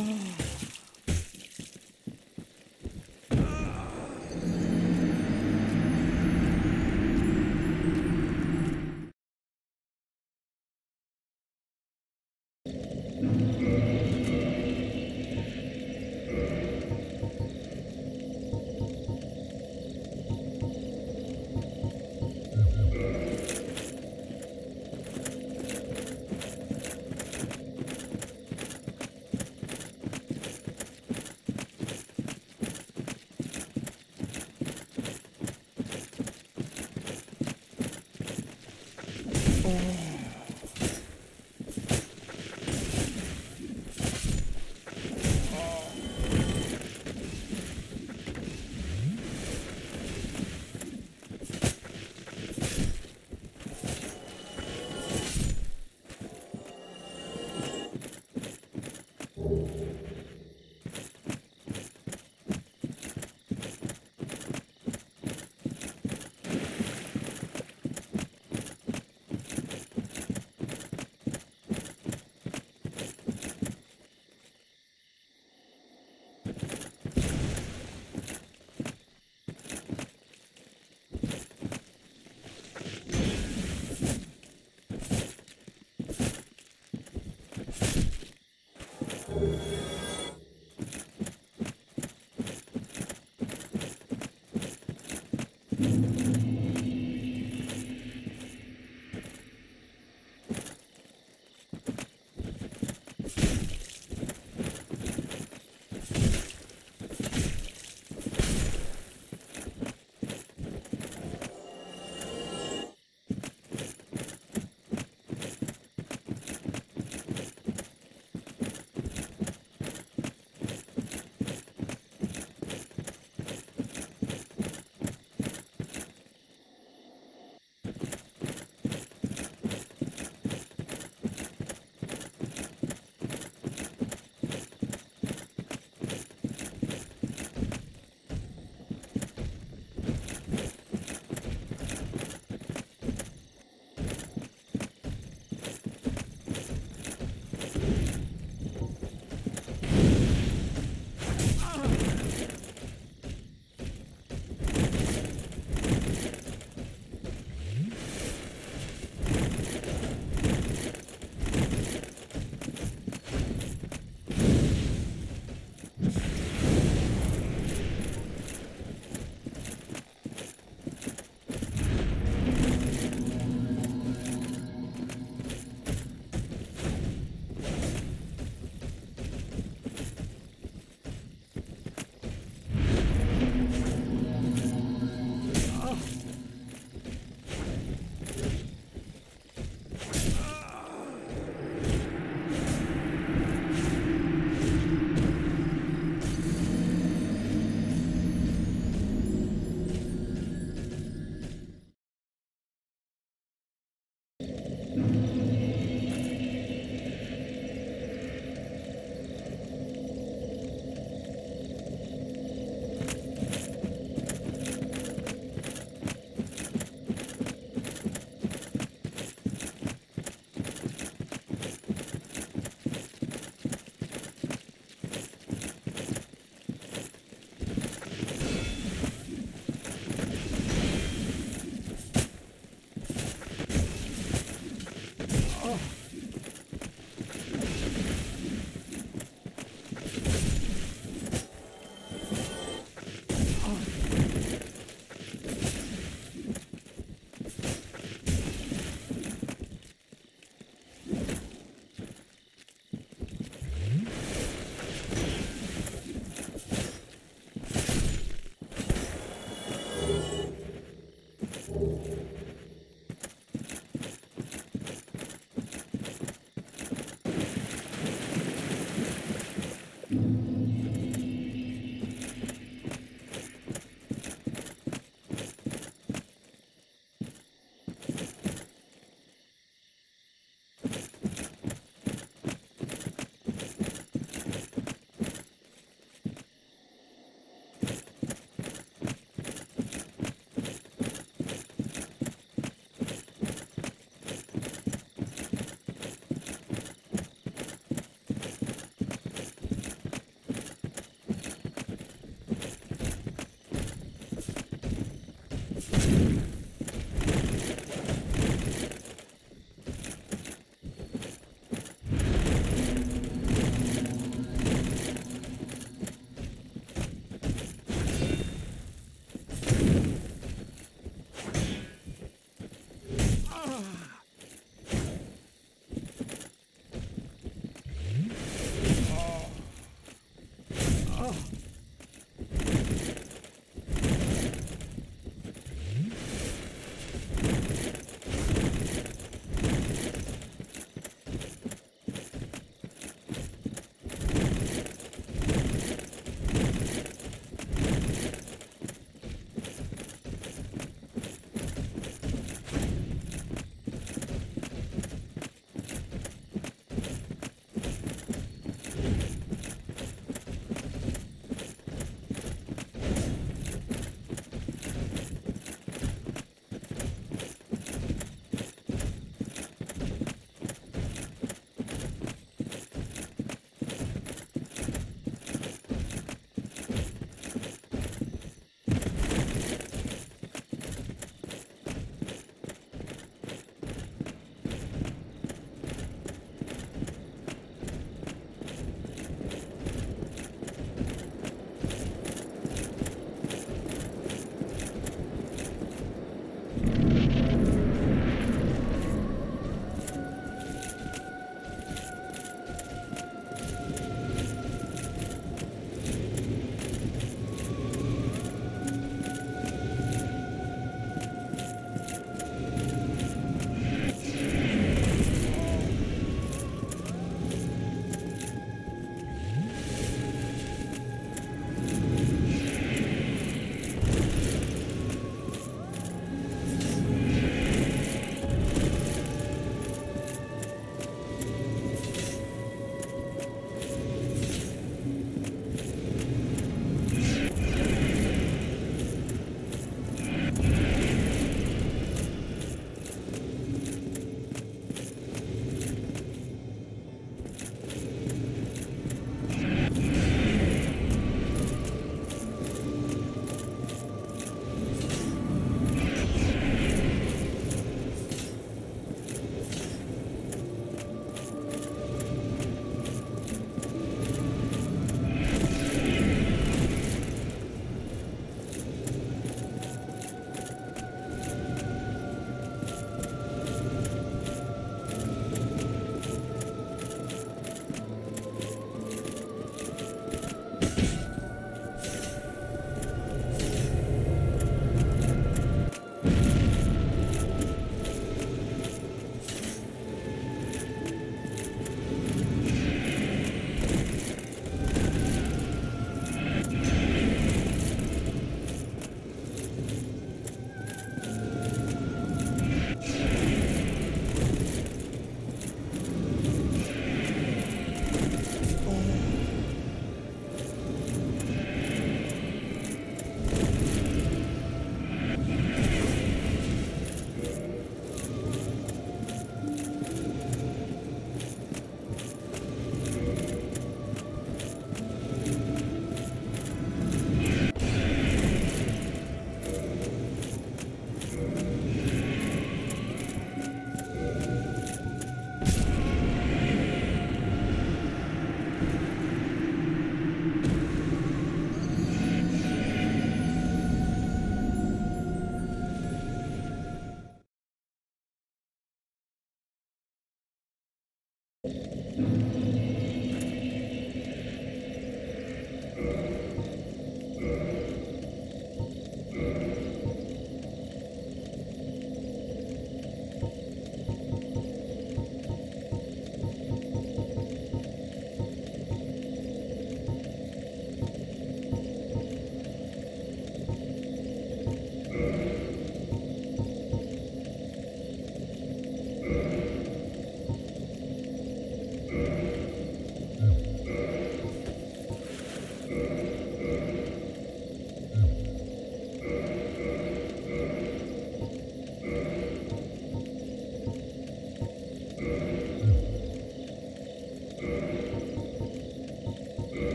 Oh.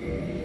Yeah.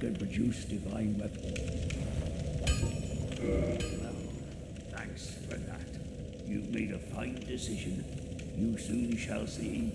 Can produce divine weapons. Well, thanks for that. You've made a fine decision. You soon shall see.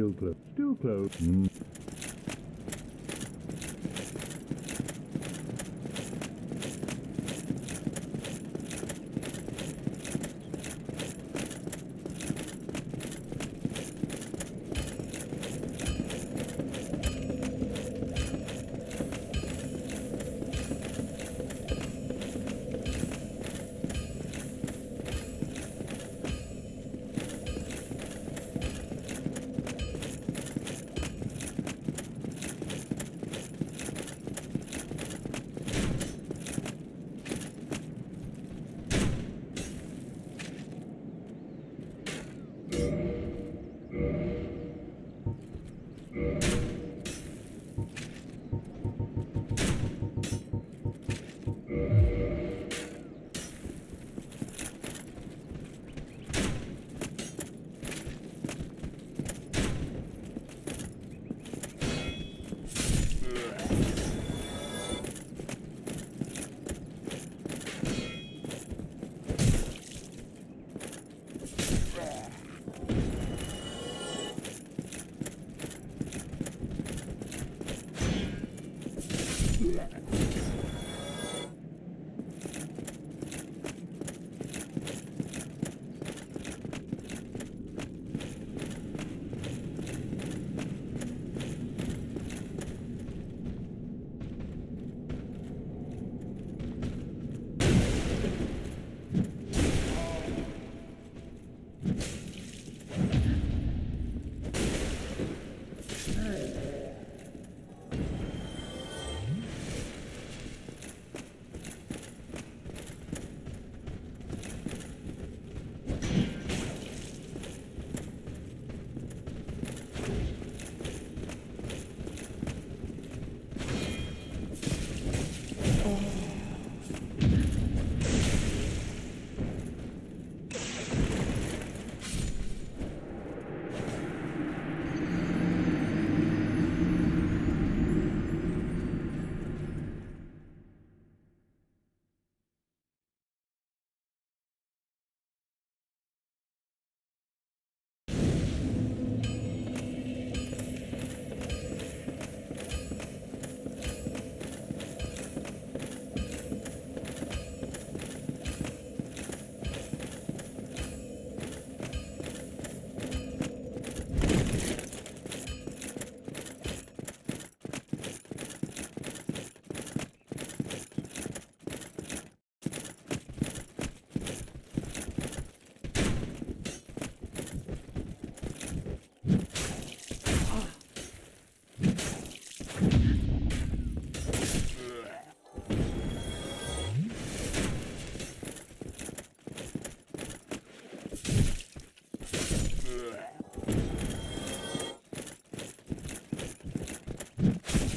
Still close. Still close. Mm.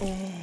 Mm.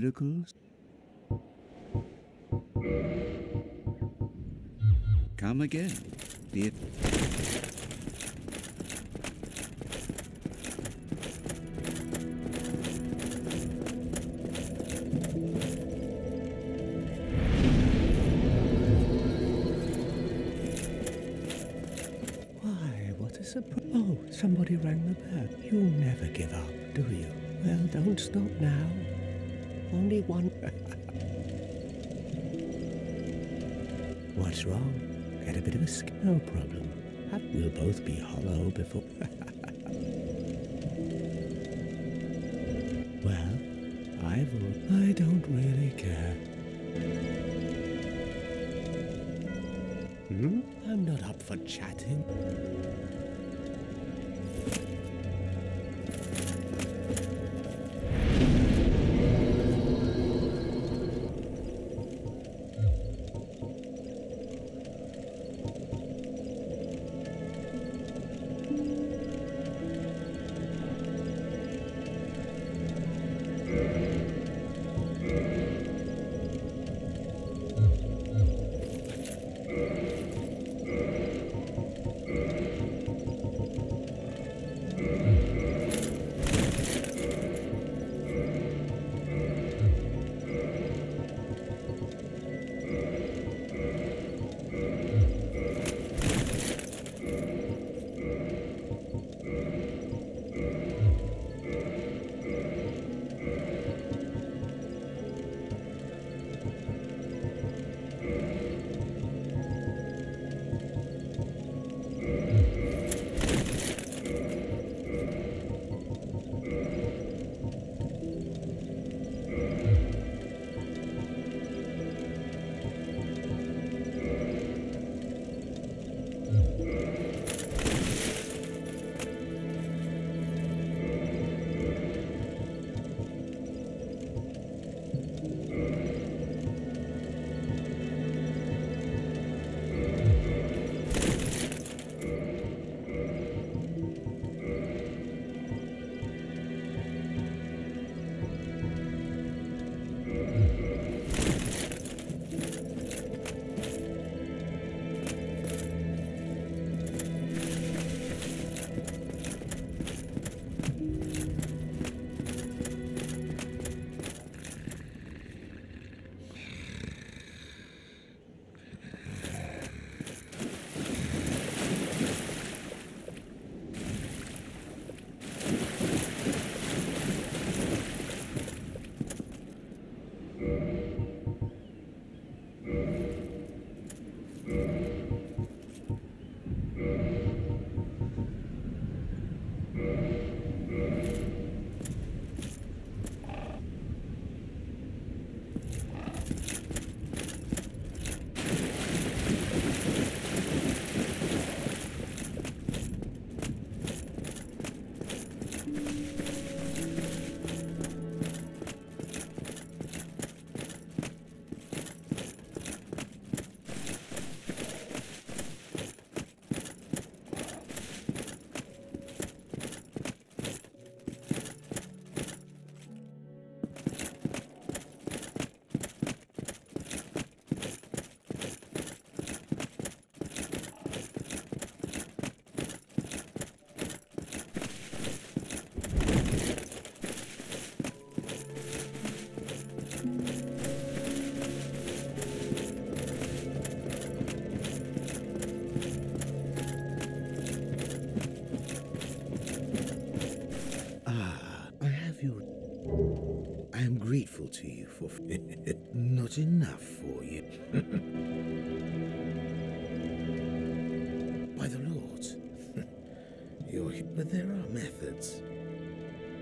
Miracles? Come again. Be What's wrong? Get a bit of a No problem. We'll both be hollow before. well, I've. I don't really care. Hmm? I'm not up for chatting.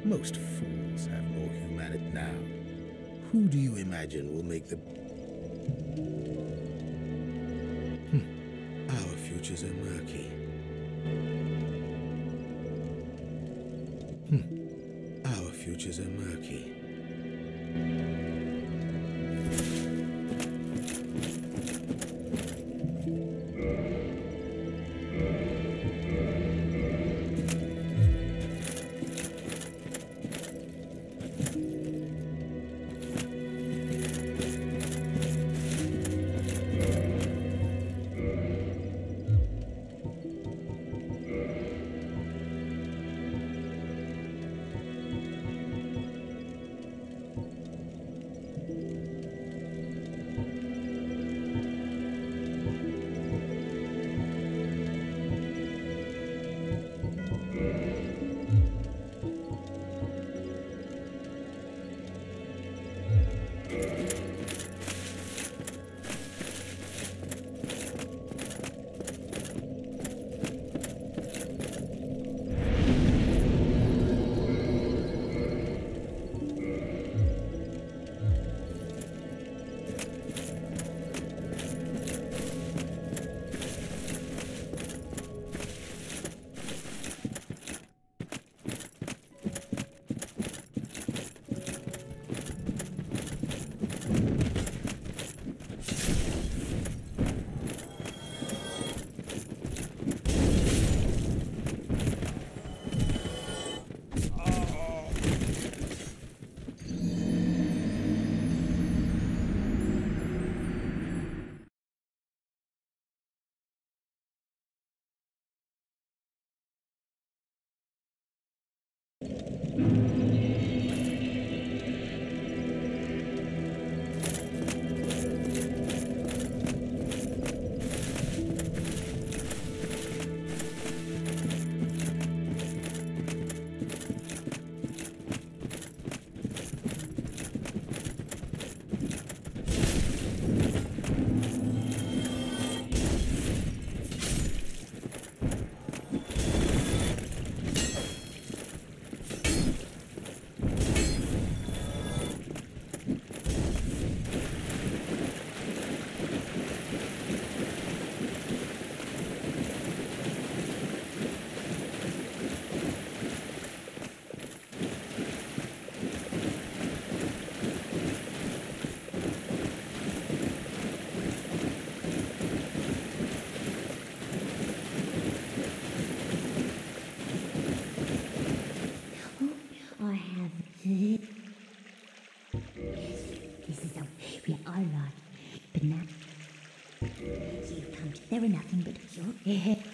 Most fools have more humanity now. Who do you imagine will make the. Hmm. Our futures are murky. Our futures are murky. Mm-hmm.